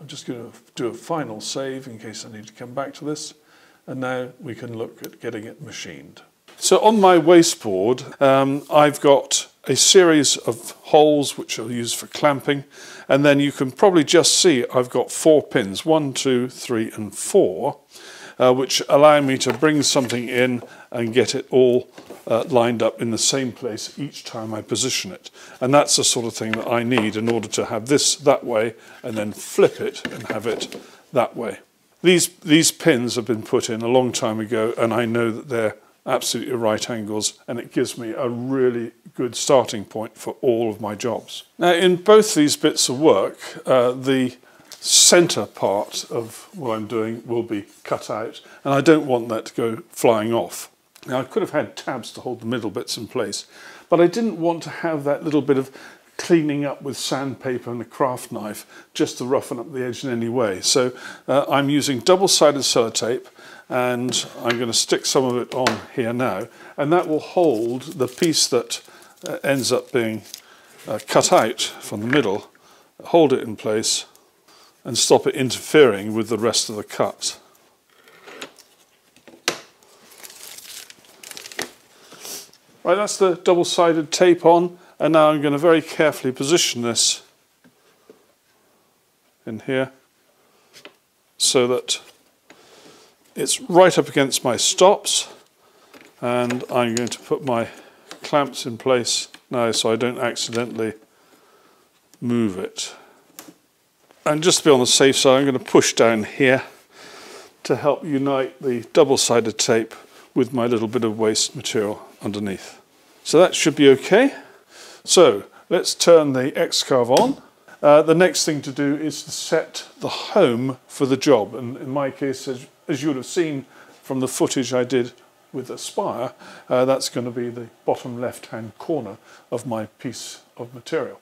I'm just going to do a final save in case I need to come back to this. And now we can look at getting it machined. So on my wasteboard, um, I've got a series of holes which I'll use for clamping. And then you can probably just see I've got four pins, one, two, three, and four, uh, which allow me to bring something in and get it all uh, lined up in the same place each time I position it. And that's the sort of thing that I need in order to have this that way and then flip it and have it that way. These, these pins have been put in a long time ago and I know that they're absolutely right angles and it gives me a really good starting point for all of my jobs. Now in both these bits of work, uh, the centre part of what I'm doing will be cut out and I don't want that to go flying off. Now I could have had tabs to hold the middle bits in place, but I didn't want to have that little bit of cleaning up with sandpaper and a craft knife just to roughen up the edge in any way. So uh, I'm using double-sided sellotape and I'm going to stick some of it on here now and that will hold the piece that uh, ends up being uh, cut out from the middle, hold it in place and stop it interfering with the rest of the cut. Right, that's the double-sided tape on and now I'm going to very carefully position this in here so that it's right up against my stops and I'm going to put my clamps in place now so I don't accidentally move it. And just to be on the safe side, I'm going to push down here to help unite the double-sided tape with my little bit of waste material underneath. So that should be okay. So let's turn the X-Carve on. Uh, the next thing to do is to set the home for the job. And in my case, as, as you would have seen from the footage I did with Aspire, uh, that's going to be the bottom left-hand corner of my piece of material.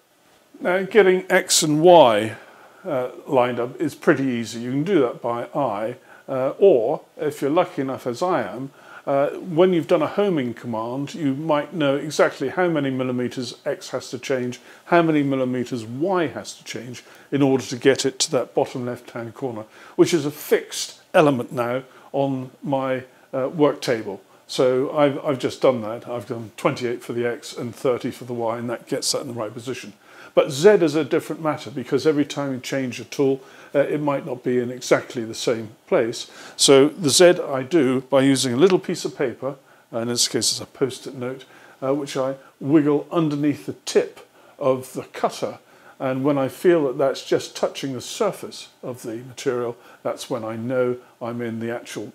Now getting X and Y uh, lined up is pretty easy. You can do that by eye, uh, or if you're lucky enough as I am, uh, when you've done a homing command, you might know exactly how many millimeters X has to change, how many millimeters Y has to change in order to get it to that bottom left-hand corner, which is a fixed element now on my uh, work table. So I've, I've just done that. I've done 28 for the X and 30 for the Y, and that gets that in the right position. But Z is a different matter because every time you change a tool, uh, it might not be in exactly the same place. So the Z I do by using a little piece of paper, and in this case it's a post-it note, uh, which I wiggle underneath the tip of the cutter. And when I feel that that's just touching the surface of the material, that's when I know I'm in the actual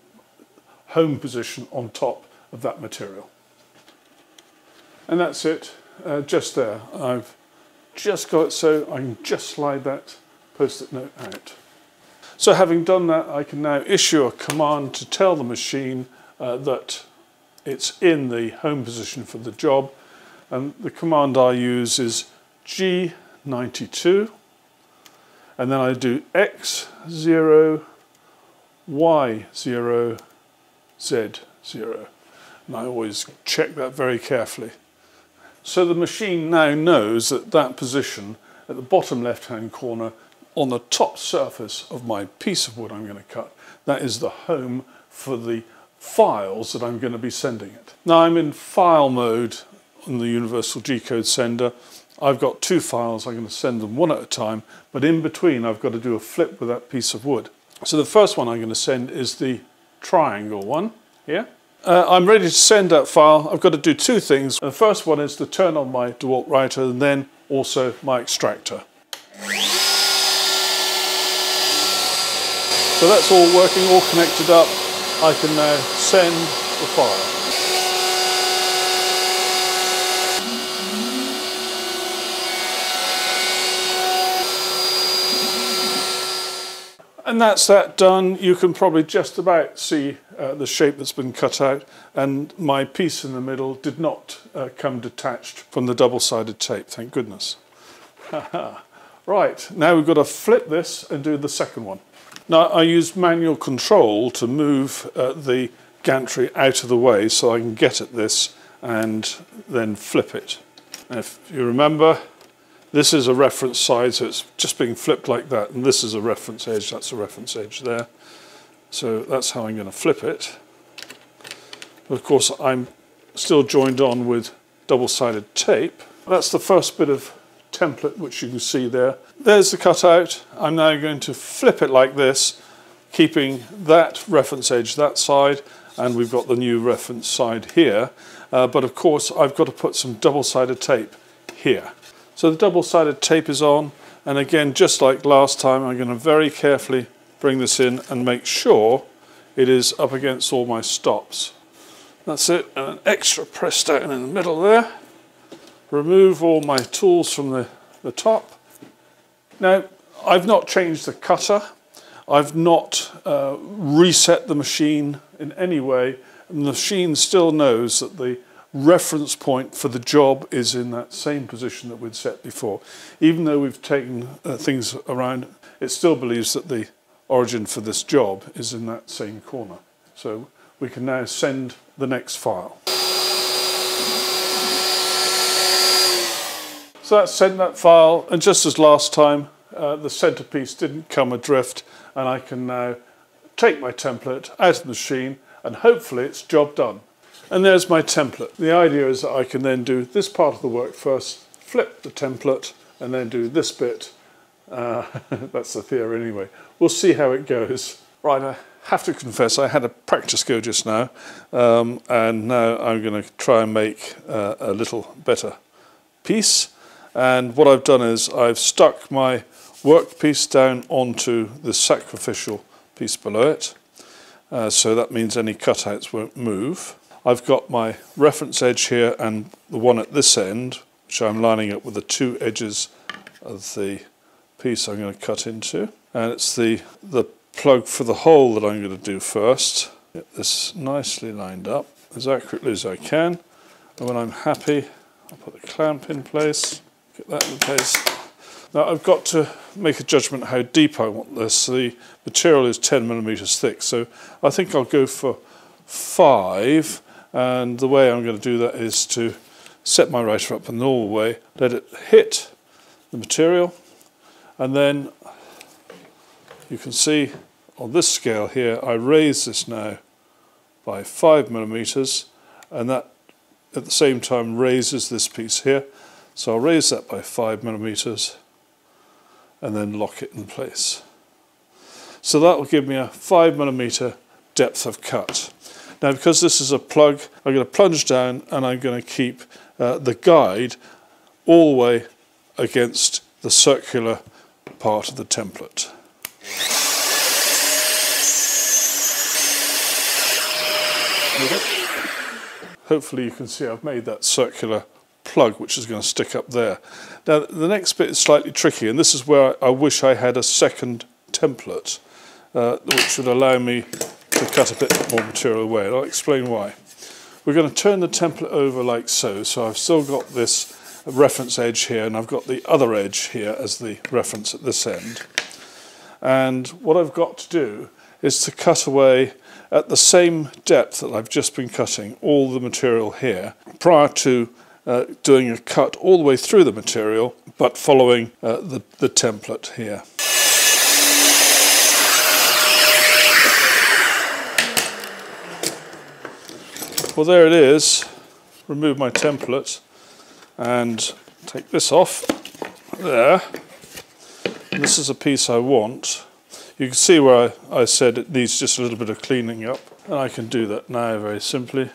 home position on top of that material. And that's it, uh, just there. I've just got it so I can just slide that post-it note out. So having done that, I can now issue a command to tell the machine uh, that it's in the home position for the job. And the command I use is G92. And then I do X0, Y0, Z0. And I always check that very carefully. So the machine now knows that that position at the bottom left hand corner on the top surface of my piece of wood I'm going to cut, that is the home for the files that I'm going to be sending it. Now I'm in file mode on the Universal G-Code sender. I've got two files, I'm going to send them one at a time, but in between I've got to do a flip with that piece of wood. So the first one I'm going to send is the triangle one here. Uh, I'm ready to send that file. I've got to do two things. The first one is to turn on my DeWalt router and then also my extractor. So that's all working, all connected up. I can now send the file. And that's that done. You can probably just about see uh, the shape that's been cut out and my piece in the middle did not uh, come detached from the double-sided tape, thank goodness. right, now we've got to flip this and do the second one. Now I use manual control to move uh, the gantry out of the way so I can get at this and then flip it. And if you remember, This is a reference side, so it's just being flipped like that, and this is a reference edge, that's a reference edge there. So that's how I'm going to flip it. But of course, I'm still joined on with double-sided tape. That's the first bit of template which you can see there. There's the cutout. I'm now going to flip it like this, keeping that reference edge that side, and we've got the new reference side here. Uh, but of course, I've got to put some double-sided tape here. So the double-sided tape is on, and again, just like last time, I'm going to very carefully bring this in and make sure it is up against all my stops. That's it, and an extra press down in the middle there. Remove all my tools from the, the top. Now, I've not changed the cutter. I've not uh, reset the machine in any way. And the machine still knows that the reference point for the job is in that same position that we'd set before. Even though we've taken uh, things around, it still believes that the origin for this job is in that same corner. So we can now send the next file. So that's sent that file, and just as last time, uh, the centerpiece didn't come adrift, and I can now take my template out of the machine, and hopefully it's job done. And there's my template. The idea is that I can then do this part of the work first, flip the template, and then do this bit. Uh, that's the theory anyway. We'll see how it goes. Right, I have to confess I had a practice go just now, um, and now I'm going to try and make uh, a little better piece. And what I've done is I've stuck my workpiece down onto the sacrificial piece below it. Uh, so that means any cutouts won't move. I've got my reference edge here and the one at this end, which I'm lining up with the two edges of the piece I'm going to cut into. And it's the, the plug for the hole that I'm going to do first. Get this nicely lined up as accurately as I can. And when I'm happy, I'll put the clamp in place, get that in place. Now I've got to make a judgment how deep I want this. The material is 10 millimeters thick, so I think I'll go for five. And the way I'm going to do that is to set my router up the normal way, let it hit the material, and then you can see on this scale here, I raise this now by five millimeters, and that at the same time raises this piece here. So I'll raise that by five millimeters and then lock it in place. So that will give me a five millimeter depth of cut. Now because this is a plug, I'm going to plunge down and I'm going to keep uh, the guide all the way against the circular part of the template. Hopefully you can see I've made that circular plug which is going to stick up there. Now the next bit is slightly tricky and this is where I wish I had a second template uh, which would allow me to cut a bit more material away. I'll explain why. We're going to turn the template over like so, so I've still got this reference edge here and I've got the other edge here as the reference at this end. And what I've got to do is to cut away at the same depth that I've just been cutting all the material here prior to uh, doing a cut all the way through the material but following uh, the, the template here. Well there it is, remove my template and take this off there. This is a piece I want you can see where I, I said it needs just a little bit of cleaning up, and I can do that now very simply.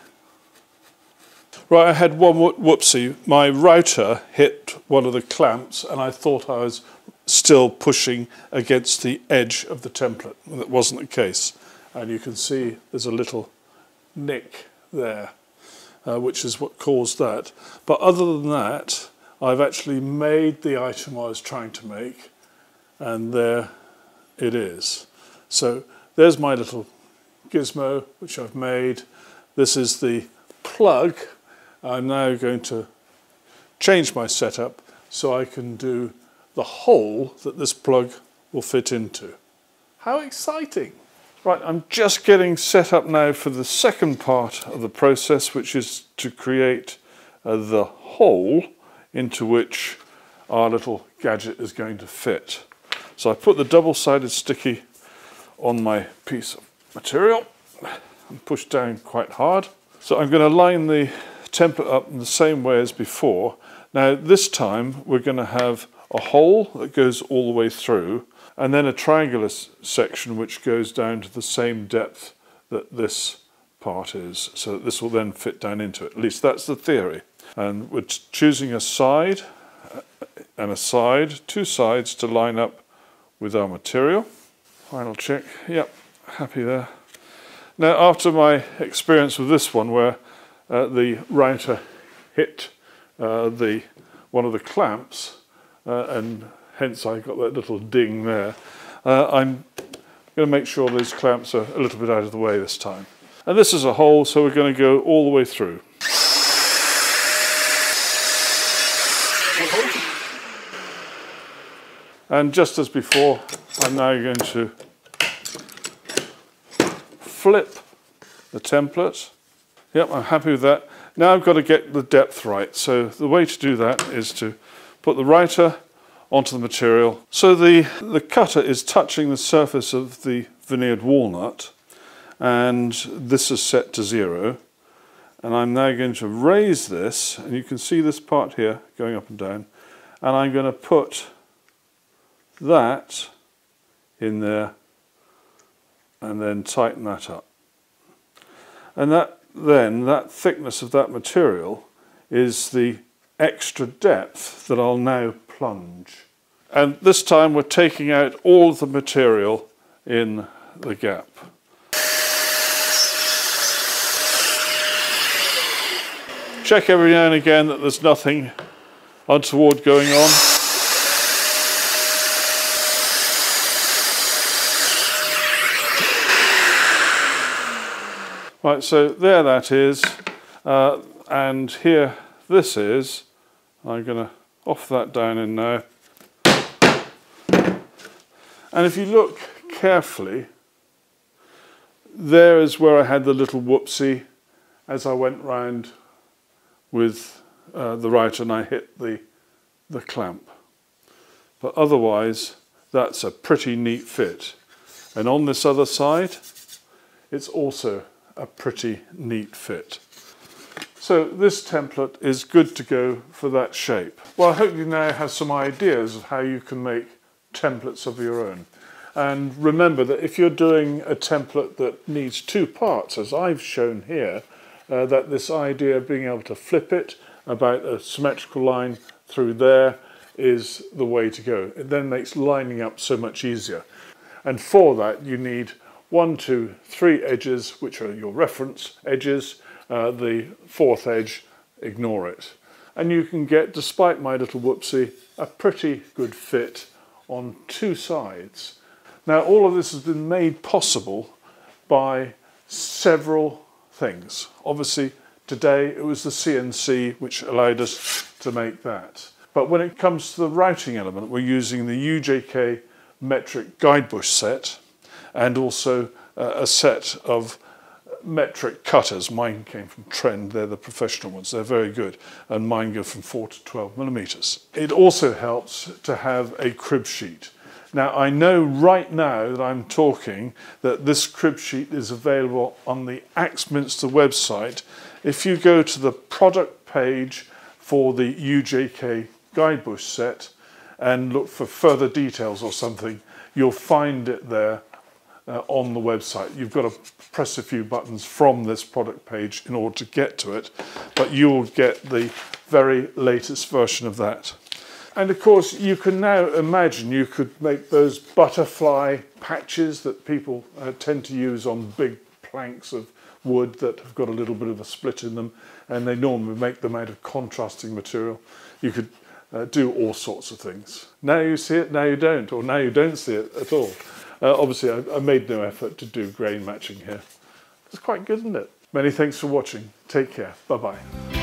Right, I had one whoopsie. My router hit one of the clamps, and I thought I was still pushing against the edge of the template. That wasn't the case. And you can see there's a little nick there, uh, which is what caused that. But other than that, I've actually made the item I was trying to make, and there it is. So there's my little gizmo which I've made. This is the plug. I'm now going to change my setup so I can do the hole that this plug will fit into. How exciting! Right, I'm just getting set up now for the second part of the process, which is to create uh, the hole into which our little gadget is going to fit. So I put the double-sided sticky on my piece of material and push down quite hard. So I'm going to line the template up in the same way as before. Now this time we're going to have a hole that goes all the way through and then a triangular section which goes down to the same depth that this part is so that this will then fit down into it. At least that's the theory. And we're choosing a side uh, and a side, two sides to line up with our material. Final check, yep, happy there. Now after my experience with this one where uh, the router hit uh, the one of the clamps uh, and hence I got that little ding there, uh, I'm going to make sure these clamps are a little bit out of the way this time. And this is a hole so we're going to go all the way through. And just as before, I'm now going to flip the template. Yep, I'm happy with that. Now I've got to get the depth right. So the way to do that is to put the router onto the material. So the, the cutter is touching the surface of the veneered walnut and this is set to zero. And I'm now going to raise this and you can see this part here going up and down and I'm going to put that in there and then tighten that up. And that then, that thickness of that material is the extra depth that I'll now plunge. And this time we're taking out all the material in the gap. Check every now and again that there's nothing untoward going on. Right, so there that is, uh, and here this is. I'm going to off that down in there. And if you look carefully, there is where I had the little whoopsie as I went round with uh, the right and I hit the, the clamp. But otherwise, that's a pretty neat fit. And on this other side, it's also a pretty neat fit. So this template is good to go for that shape. Well, I hope you now have some ideas of how you can make templates of your own. And remember that if you're doing a template that needs two parts, as I've shown here, uh, that this idea of being able to flip it about a symmetrical line through there is the way to go. It then makes lining up so much easier. And for that you need one, two, three edges, which are your reference edges. Uh, the fourth edge, ignore it. And you can get, despite my little whoopsie, a pretty good fit on two sides. Now all of this has been made possible by several things. Obviously today it was the CNC which allowed us to make that. But when it comes to the routing element, we're using the UJK metric guidebush set and also uh, a set of metric cutters. Mine came from Trend, they're the professional ones, they're very good, and mine go from 4 to 12 millimeters. It also helps to have a crib sheet. Now I know right now that I'm talking that this crib sheet is available on the Axminster website. If you go to the product page for the UJK guidebush set and look for further details or something, you'll find it there uh, on the website. You've got to press a few buttons from this product page in order to get to it, but you'll get the very latest version of that. And of course, you can now imagine you could make those butterfly patches that people uh, tend to use on big planks of wood that have got a little bit of a split in them, and they normally make them out of contrasting material. You could uh, do all sorts of things. Now you see it, now you don't, or now you don't see it at all. Uh, obviously, I, I made no effort to do grain matching here. It's quite good, isn't it? Many thanks for watching. Take care. Bye-bye.